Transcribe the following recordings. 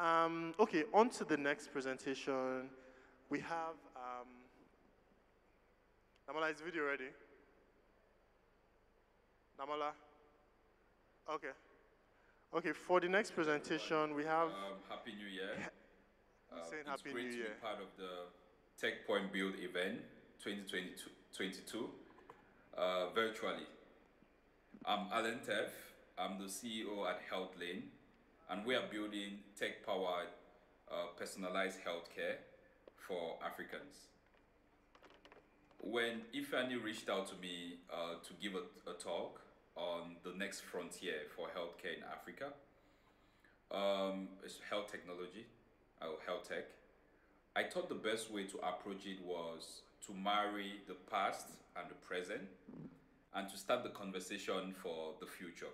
Um, okay, on to the next presentation. We have, um, Namala, is the video ready? Namala? Okay. Okay, for the next presentation, we have... Um, Happy New Year. Uh, saying it's Happy great New to Year. be part of the Techpoint Build event 2022 uh, virtually. I'm Alain Nteff. I'm the CEO at Healthlane, and we are building tech-powered uh, personalized healthcare for Africans. When Ifani reached out to me uh, to give a, a talk on the next frontier for healthcare in Africa, um, it's health technology, or health tech. I thought the best way to approach it was to marry the past and the present and to start the conversation for the future.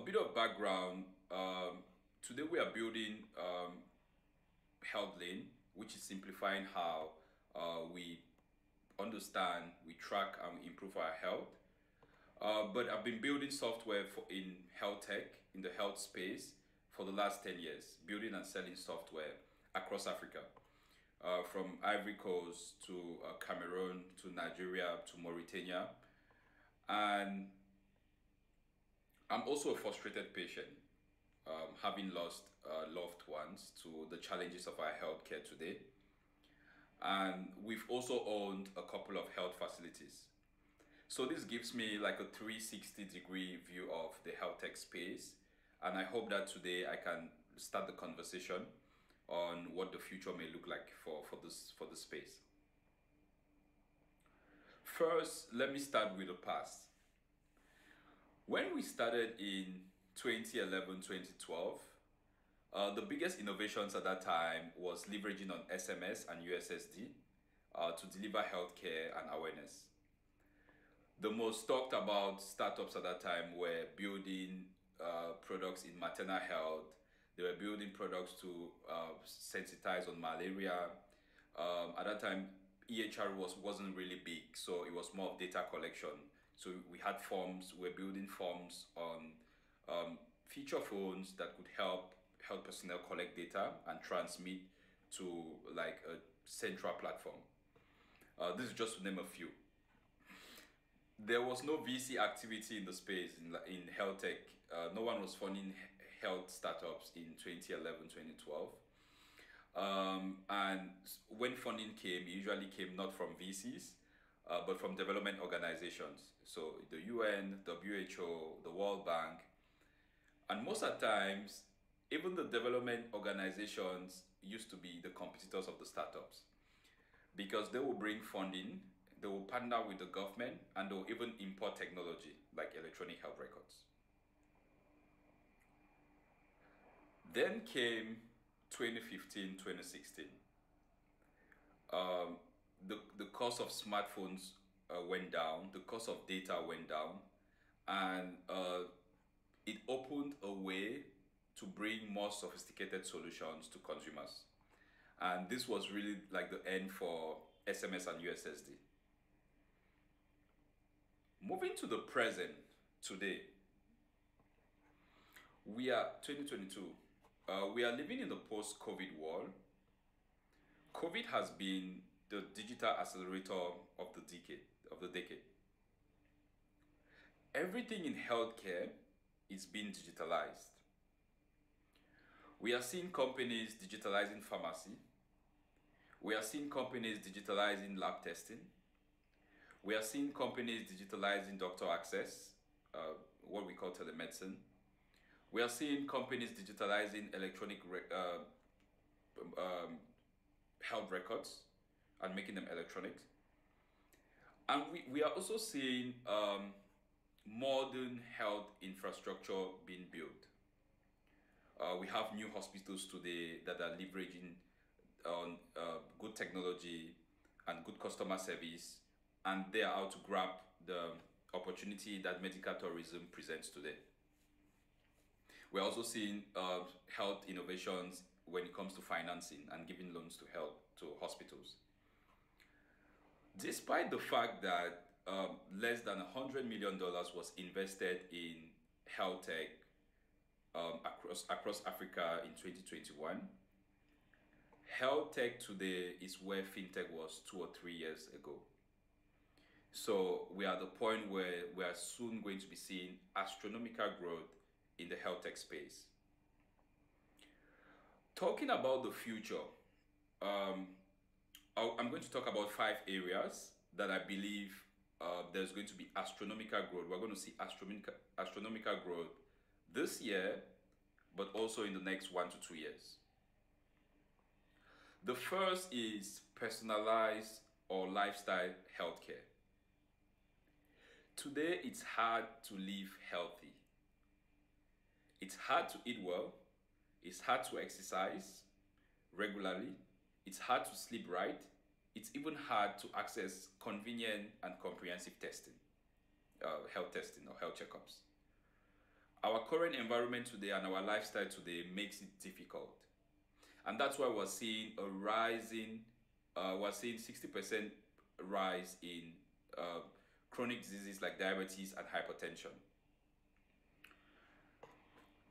A bit of background um, today we are building um, Health which is simplifying how uh, we understand, we track, and improve our health. Uh, but I've been building software for in health tech in the health space for the last 10 years, building and selling software across Africa, uh, from Ivory Coast to uh, Cameroon to Nigeria to Mauritania. And I'm also a frustrated patient, um, having lost uh, loved ones to the challenges of our healthcare today. And we've also owned a couple of health facilities. So this gives me like a 360 degree view of the health tech space. And I hope that today I can start the conversation on what the future may look like for, for this for the space. First, let me start with the past. When we started in 2011, 2012, uh, the biggest innovations at that time was leveraging on SMS and USSD uh, to deliver healthcare and awareness. The most talked about startups at that time were building uh, products in maternal health. They were building products to uh, sensitize on malaria. Um, at that time, EHR was wasn't really big, so it was more of data collection. So we had forms. We were building forms on um, feature phones that could help health personnel collect data and transmit to like a central platform. Uh, this is just to name a few. There was no VC activity in the space in, in health tech. Uh, no one was funding health startups in 2011, 2012. Um, and when funding came, it usually came not from VCs, uh, but from development organizations. So the UN, WHO, the World Bank, and most of the times, even the development organizations used to be the competitors of the startups because they will bring funding, they will partner with the government, and they will even import technology like electronic health records. Then came 2015, 2016. Um, the, the cost of smartphones uh, went down, the cost of data went down, and uh, it opened a way to bring more sophisticated solutions to consumers. And this was really like the end for SMS and USSD. Moving to the present today, we are 2022. Uh, we are living in the post-COVID world. COVID has been the digital accelerator of the decade of the decade. Everything in healthcare is being digitalized. We are seeing companies digitalizing pharmacy. We are seeing companies digitalizing lab testing. We are seeing companies digitalizing doctor access, uh, what we call telemedicine. We are seeing companies digitalizing electronic re- uh, um, health records and making them electronic. And we, we are also seeing um, modern health infrastructure being built. Uh, we have new hospitals today that are leveraging on uh, good technology and good customer service, and they are out to grab the opportunity that medical tourism presents today. We're also seeing uh, health innovations when it comes to financing and giving loans to health to hospitals. Despite the fact that um, less than $100 million was invested in health tech um, across across Africa in 2021. Health tech today is where fintech was two or three years ago. So we are at the point where we are soon going to be seeing astronomical growth in the health tech space. Talking about the future, um, I'm going to talk about five areas that I believe uh, there's going to be astronomical growth. We're going to see astronomical, astronomical growth this year, but also in the next one to two years. The first is personalized or lifestyle healthcare. Today, it's hard to live healthy. It's hard to eat well. It's hard to exercise regularly. It's hard to sleep right. It's even hard to access convenient and comprehensive testing, uh, health testing or health checkups. Our current environment today and our lifestyle today makes it difficult. And that's why we're seeing a rising, uh, we're seeing 60% rise in uh, chronic diseases like diabetes and hypertension.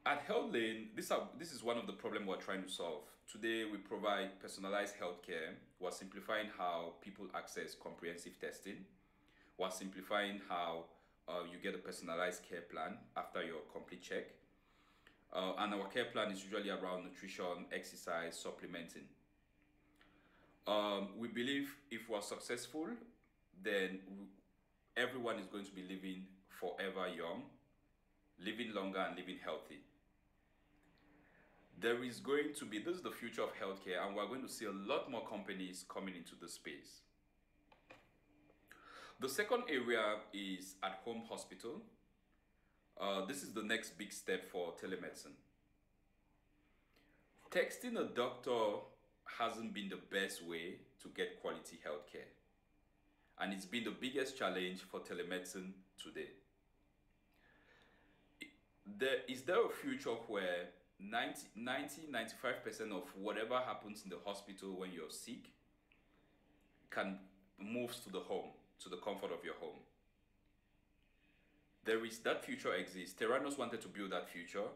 At HealthLane, this, this is one of the problems we're trying to solve. Today, we provide personalized healthcare. We're simplifying how people access comprehensive testing. We're simplifying how uh, you get a personalized care plan after your complete check. Uh, and our care plan is usually around nutrition, exercise, supplementing. Um, we believe if we're successful, then everyone is going to be living forever young, living longer, and living healthy. There is going to be, this is the future of healthcare, and we're going to see a lot more companies coming into the space. The second area is at home hospital. Uh, this is the next big step for telemedicine. Texting a doctor hasn't been the best way to get quality healthcare. And it's been the biggest challenge for telemedicine today. There, is there a future where 90, 90 95% of whatever happens in the hospital when you're sick can moves to the home, to the comfort of your home? there is that future exists. Theranos wanted to build that future.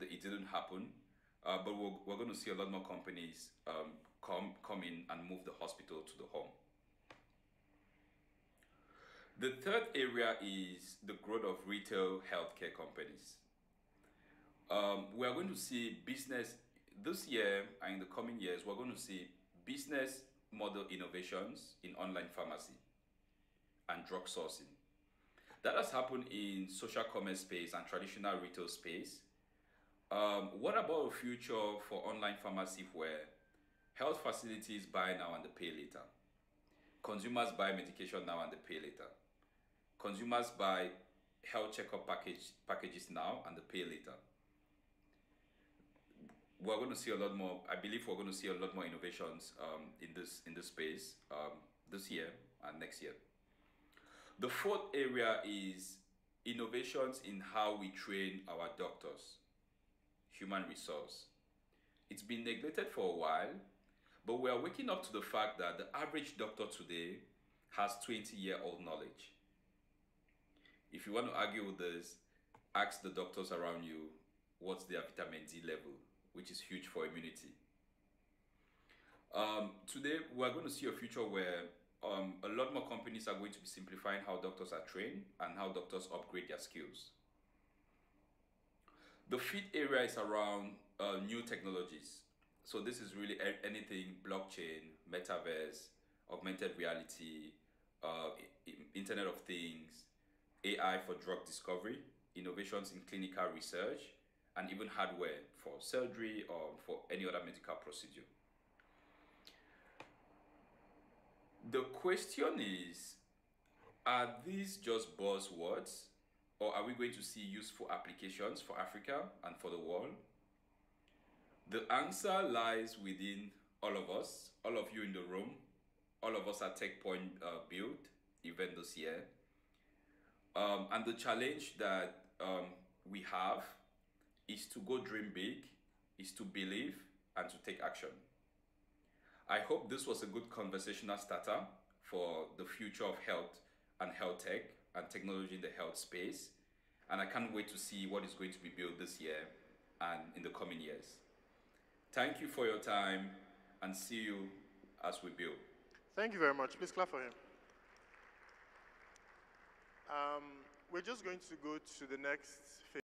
It didn't happen, uh, but we're, we're going to see a lot more companies um, come come in and move the hospital to the home. The third area is the growth of retail healthcare companies. Um, we are going to see business this year and in the coming years. We're going to see business model innovations in online pharmacy and drug sourcing that has happened in social commerce space and traditional retail space. Um, what about a future for online pharmacy where health facilities buy now and they pay later? Consumers buy medication now and they pay later. Consumers buy health checkup package packages now and they pay later. We're going to see a lot more. I believe we're going to see a lot more innovations um, in this in this space um, this year and next year. The fourth area is innovations in how we train our doctors, human resource. It's been neglected for a while, but we are waking up to the fact that the average doctor today has 20 year old knowledge. If you want to argue with this, ask the doctors around you what's their vitamin D level, which is huge for immunity. Um, today, we're going to see a future where um, a lot more companies are going to be simplifying how doctors are trained and how doctors upgrade their skills. The fifth area is around uh, new technologies. So this is really anything blockchain, metaverse, augmented reality, uh, Internet of Things, AI for drug discovery, innovations in clinical research, and even hardware for surgery or for any other medical procedure. The question is are these just buzzwords or are we going to see useful applications for Africa and for the world? The answer lies within all of us, all of you in the room, all of us at TechPoint uh, Build event this year. Um, and the challenge that um, we have is to go dream big, is to believe, and to take action. I hope this was a good conversational starter for the future of health and health tech and technology in the health space. And I can't wait to see what is going to be built this year and in the coming years. Thank you for your time and see you as we build. Thank you very much. Please clap for him. Um, we're just going to go to the next phase.